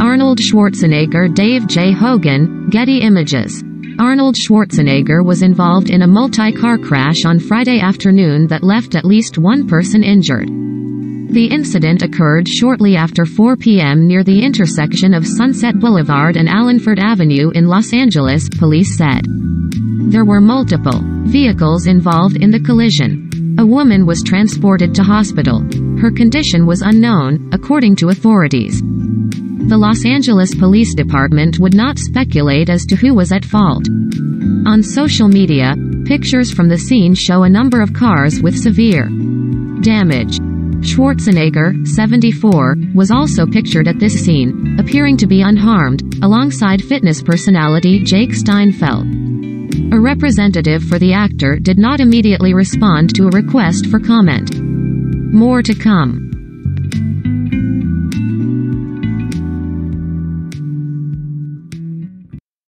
Arnold Schwarzenegger Dave J. Hogan, Getty Images. Arnold Schwarzenegger was involved in a multi-car crash on Friday afternoon that left at least one person injured. The incident occurred shortly after 4 p.m. near the intersection of Sunset Boulevard and Allenford Avenue in Los Angeles, police said. There were multiple vehicles involved in the collision. A woman was transported to hospital. Her condition was unknown, according to authorities. The Los Angeles Police Department would not speculate as to who was at fault. On social media, pictures from the scene show a number of cars with severe damage. Schwarzenegger, 74, was also pictured at this scene, appearing to be unharmed, alongside fitness personality Jake Steinfeld. A representative for the actor did not immediately respond to a request for comment. More to come.